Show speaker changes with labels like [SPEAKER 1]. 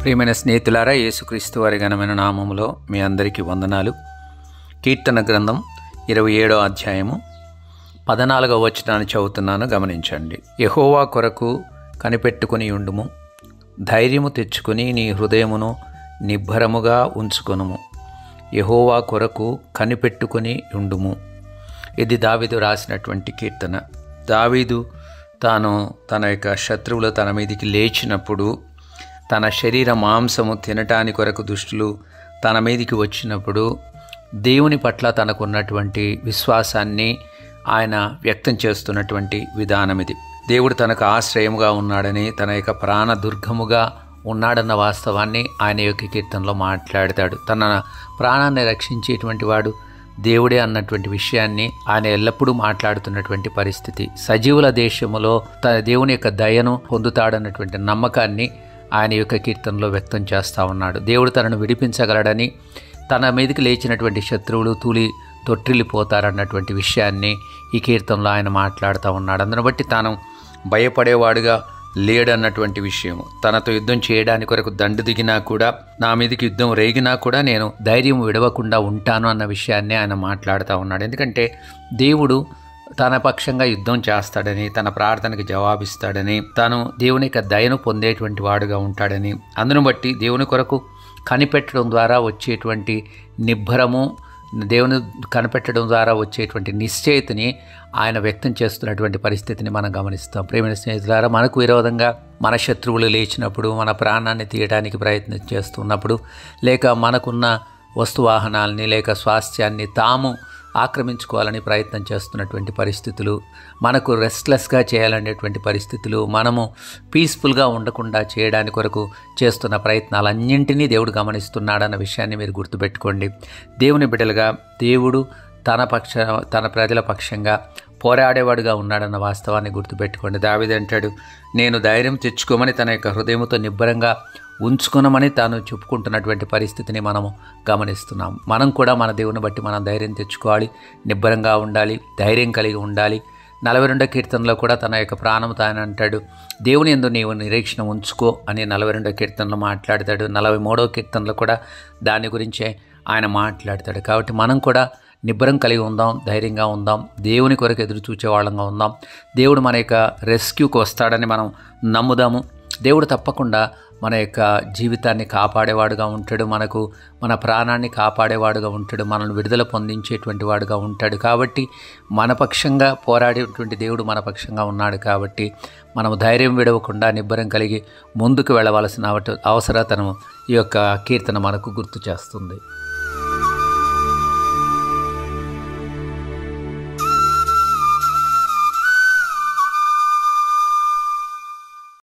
[SPEAKER 1] ప్రియమైన స్నేహితులారా యేసుక్రీస్తు వారి ఘనమైన నామములో మీ అందరికీ వందనాలు. కీర్తన గ్రంథం ఇరవై ఏడో అధ్యాయము పదనాలుగవ వచనాన్ని చదువుతున్నాను గమనించండి. యహోవా కొరకు కనిపెట్టుకుని ఉండుము ధైర్యము తెచ్చుకుని నీ హృదయమును నిబ్బరముగా ఉంచుకొనుము. యహోవా కొరకు కనిపెట్టుకుని ఉండుము. ఇది దావీదు రాసినటువంటి కీర్తన. దావీదు తాను తన యొక్క శత్రువులు తన మీదికి లేచినప్పుడు తన శరీర మాంసము తినటాని కొరకు దుష్టులు తన మీదికి వచ్చినప్పుడు దేవుని పట్ల తనకున్నటువంటి విశ్వాసాన్ని ఆయన వ్యక్తం చేస్తున్నటువంటి విధానం ఇది. దేవుడు తనకు ఆశ్రయముగా ఉన్నాడని తన యొక్క ప్రాణ దుర్గముగా ఉన్నాడన్న వాస్తవాన్ని ఆయన యొక్క కీర్తనలో మాట్లాడతాడు. తన ప్రాణాన్ని రక్షించేటువంటి వాడు దేవుడే అన్నటువంటి విషయాన్ని ఆయన ఎల్లప్పుడూ మాట్లాడుతున్నటువంటి పరిస్థితి. సజీవుల దేశములో తన దేవుని యొక్క దయను పొందుతాడన్నటువంటి నమ్మకాన్ని ఆయన యొక్క కీర్తనలో వ్యక్తం చేస్తూ ఉన్నాడు. దేవుడు తనను విడిపించగలడని తన మీదకి లేచినటువంటి శత్రువులు తూలి తొట్టిల్లిపోతారన్నటువంటి విషయాన్ని ఈ కీర్తనలో ఆయన మాట్లాడుతూ ఉన్నాడు. అందును బట్టి తాను భయపడేవాడుగా లేడన్నటువంటి విషయము. తనతో యుద్ధం చేయడానికి కొరకు దండు దిగినా కూడా నా మీదకి యుద్ధం రేగినా కూడా నేను ధైర్యం విడవకుండా ఉంటాను అన్న విషయాన్ని ఆయన మాట్లాడుతూ ఉన్నాడు. ఎందుకంటే దేవుడు తన పక్షంగా యుద్ధం చేస్తాడని తన ప్రార్థనకి జవాబిస్తాడని తాను దేవుని యొక్క దయను పొందేటువంటి వాడుగా ఉంటాడని. అందును బట్టి దేవుని కొరకు కనిపెట్టడం ద్వారా వచ్చేటువంటి నిబ్బరము దేవుని కనిపెట్టడం ద్వారా వచ్చేటువంటి నిశ్చయితని ఆయన వ్యక్తం చేస్తున్నటువంటి పరిస్థితిని మనం గమనిస్తాం. ప్రేమైన స్నేహితులారా మనకు విరోధంగా మన శత్రువులు లేచినప్పుడు మన ప్రాణాన్ని తీయడానికి ప్రయత్నం చేస్తున్నప్పుడు లేక మనకున్న వస్తువాహనాల్ని లేక స్వాస్థ్యాన్ని తాము ఆక్రమించుకోవాలని ప్రయత్నం చేస్తున్నటువంటి పరిస్థితులు మనకు రెస్ట్లెస్గా చేయాలనేటువంటి పరిస్థితులు మనము పీస్ఫుల్గా ఉండకుండా చేయడానికి కొరకు చేస్తున్న ప్రయత్నాలన్నింటినీ దేవుడు గమనిస్తున్నాడన్న విషయాన్ని మీరు గుర్తుపెట్టుకోండి. దేవుని బిడ్డలుగా దేవుడు తన పక్ష తన ప్రజల పక్షంగా పోరాడేవాడుగా ఉన్నాడన్న వాస్తవాన్ని గుర్తుపెట్టుకోండి. దావిదంటాడు నేను ధైర్యం తెచ్చుకోమని తన యొక్క హృదయంతో నిబ్బరంగా ఉంచుకునమని తాను చెప్పుకుంటున్నటువంటి పరిస్థితిని మనము గమనిస్తున్నాం. మనం కూడా మన దేవుని బట్టి మనం ధైర్యం తెచ్చుకోవాలి నిబ్బరంగా ఉండాలి ధైర్యం కలిగి ఉండాలి. నలభై రెండో కీర్తనలో కూడా తన యొక్క ప్రాణం తాను అంటాడు దేవుని ఎందు నీవు నిరీక్షణ ఉంచుకో అని నలభై రెండో కీర్తనలో మాట్లాడతాడు. నలభై మూడో కీర్తనలో కూడా దాని గురించే ఆయన మాట్లాడతాడు. కాబట్టి మనం కూడా నిబ్బరం కలిగి ఉందాం ధైర్యంగా ఉందాం దేవుని కొరకు ఎదురు చూచే వాళ్ళంగా ఉందాం. దేవుడు మన యొక్క రెస్క్యూకి వస్తాడని మనం నమ్ముదాము. దేవుడు తప్పకుండా మన యొక్క జీవితాన్ని కాపాడేవాడుగా ఉంటాడు మనకు మన ప్రాణాన్ని కాపాడేవాడుగా ఉంటాడు మనల్ని విడుదల పొందించేటువంటి వాడుగా ఉంటాడు. కాబట్టి మన పక్షంగా పోరాడేటువంటి దేవుడు మన పక్షంగా ఉన్నాడు కాబట్టి మనము ధైర్యం విడవకుండా నిబ్బరం కలిగి ముందుకు వెళ్ళవలసిన అవసరతను ఈ యొక్క కీర్తన మనకు గుర్తు చేస్తుంది.